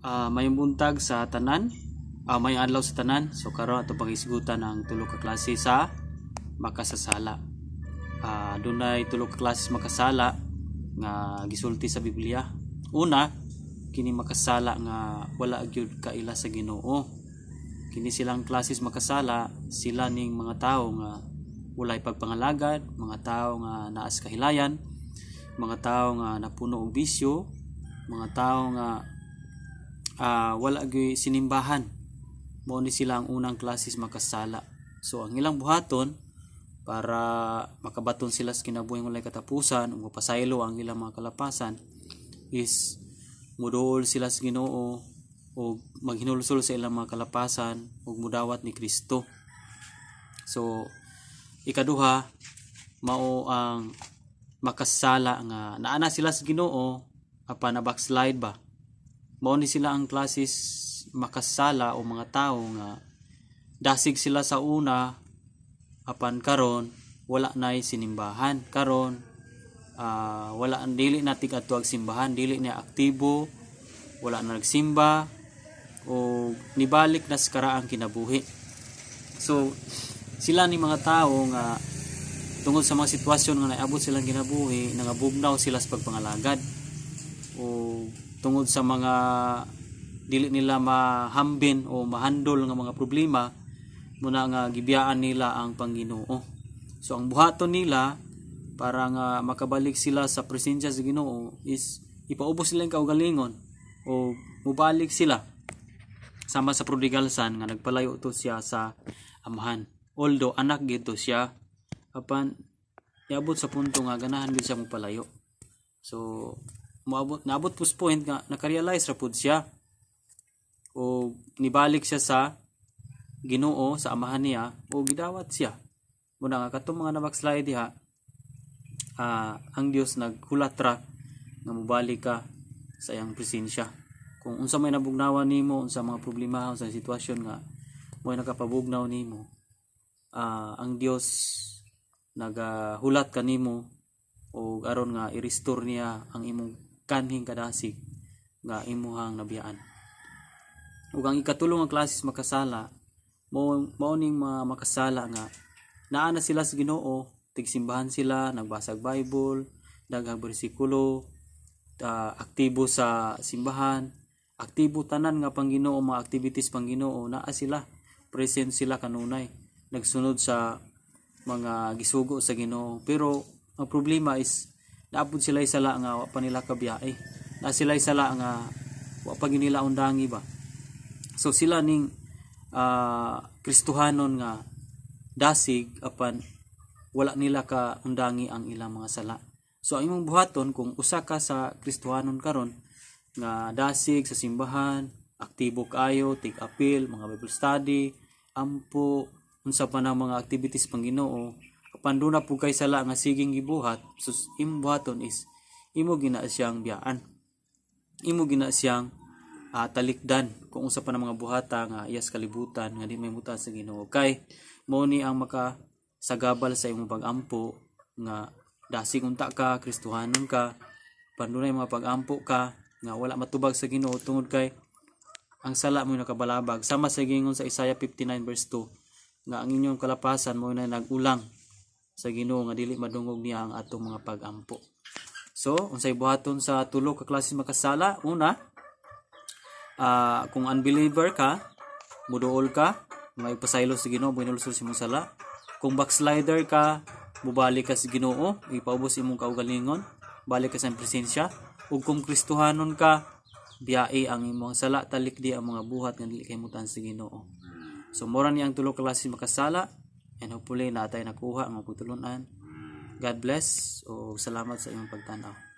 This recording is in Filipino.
Ah, may buntag sa tanan, ah, may adlaw sa tanan. So karon ato pangisgutan ang tulo ka klase sa makasasala. Ah, dunay tulo ka klase sa makasala nga gisulti sa Biblia. Una, kini makasala nga wala gyud kaila sa Ginoo. Kini silang klase sa makasala, sila ning mga tawo nga walay pagpangalagad, mga tawo nga naas kahilayan, mga tawo nga napuno og bisyo, mga tawo nga ah, wala gyud sinimbahan. Mao ni sila ang unang klases makasala. So ang ilang buhaton para makabaton sila sa kinabuhing walay katapusan ug mapasaylo ang ilang mga kalapasan is muduol sila sa Ginoo o maghinulsol sa ilang mga kalapasan ug mudawat ni Kristo. So ikaduha mao ang makasala nga naana sila sa Ginoo apan na backslide ba mao ni sila ang klases makasala o mga tao nga dasig sila sa una apan karon wala nay sinimbahan karon. Ah, wala ang dili na tig-adto ang simbahan dili na aktibo wala na nagsimba o nibalik na sa karaang kinabuhi. So sila ni mga tao nga tungod sa mga sitwasyon nga naabot silang kinabuhi nangabugnaw sila sa pagpangalagad. O tungod sa mga dili nila mahambin o mahandol nga mga problema muna nga gibiyaan nila ang Panginoo. So ang buhaton nila para nga makabalik sila sa presensya sa Ginoo is ipaubos sila ang kaugalingon o mubalik sila sama sa prodigal son nga nagpalayo to siya sa amahan. Although anak gito siya apan iabot sa punto nga ganahan gid siya magpalayo. So moabot naabot pus point nga nakarealize ra pud siya. O nibalik siya sa Ginoo sa amahan niya o gidawat siya. Muna nga katong mga nabackslide diha ah, ang Dios naghulat ra nga mobalik ka sa iyang presensya. Kung unsa may nabugnawan nimo unsa mga problema unsa sitwasyon nga mo nakapabugnaw nimo ah, ang Dios nagahulat kanimo o aron nga i-restore niya ang imong kanhing kadasig nga imuhang nabiyaan. Ug ang ikatulong nga klase makasala mao mao ning mga makasala nga naa na sila sa Ginoo tigsimbahan sila nagbasag Bible daghang bersikulo ah, aktibo sa simbahan aktibo tanan nga Panginoo mga activities Panginoo naa sila present sila kanunay nagsunod sa mga gisugo sa Ginoo. Pero ang problema is naapod sila isala nga wa pa nila kabiyae na sila isala nga wa pa ginila undangi ba So sila ning ah, Kristohanon nga dasig apan wala nila ka undangi ang ilang mga sala. So ang imong buhaton kung usa ka sa Kristohanon karon nga dasig sa simbahan, aktibo kaayo, take appeal, mga Bible study, ampo unsa pa na mga activities pang Ginoo, apan doon na po kay sala nga siging gibuhat, so imong buhaton is imo gina siyang biyaan. Imo gina siyang ah, talikdan. Kung unsa pa mga buhata nga iyas kalibutan nga di may muta sa Ginoo. Kay mao ni ang maka sagabal sa imong pag-ampo nga dasig unta ka kristohanon ka. Pandunay mga pag-ampo ka nga wala matubag sa Ginoo. Tungod kay ang sala mo nakabalabag. Sama sa gingon sa Isaiah 59 verse 2 nga ang inyong kalapasan mo na nagulang sa Ginoo nga dili madungog niya ang atong mga pag-ampo so unsay buhaton sa tulo ka klase makasala una Ah, kung unbeliever ka, muduol ka, may pasaylo sa Ginoo, binulsol si mong sala. Kung backslider ka, mubalik ka sa Ginoo, ipaubos imong kaugalingon, balik ka sa presensya. Ug kung Kristohanon ka, biyae ang imong sala, talik di ang mga buhat nga dili kay mutan sa Ginoo. So mora ni ang tulo ka klase makasala and hopefully natay nakuha ang mga pagtulunan. God bless o salamat sa imong pagtanaw.